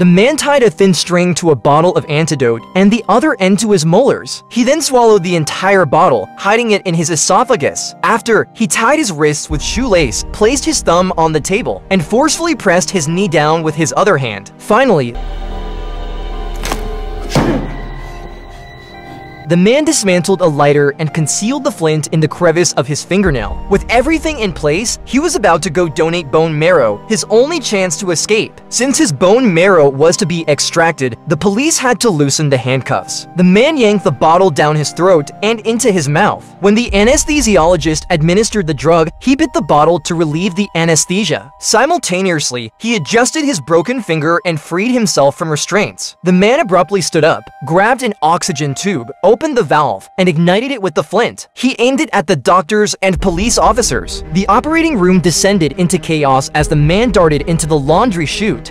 The man tied a thin string to a bottle of antidote and the other end to his molars. He then swallowed the entire bottle, hiding it in his esophagus. After, he tied his wrists with shoelace, placed his thumb on the table, and forcefully pressed his knee down with his other hand. Finally, The man dismantled a lighter and concealed the flint in the crevice of his fingernail. With everything in place, he was about to go donate bone marrow, his only chance to escape. Since his bone marrow was to be extracted, the police had to loosen the handcuffs. The man yanked the bottle down his throat and into his mouth. When the anesthesiologist administered the drug, he bit the bottle to relieve the anesthesia. Simultaneously, he adjusted his broken finger and freed himself from restraints. The man abruptly stood up, grabbed an oxygen tube, opened the valve, and ignited it with the flint. He aimed it at the doctors and police officers. The operating room descended into chaos as the man darted into the laundry chute.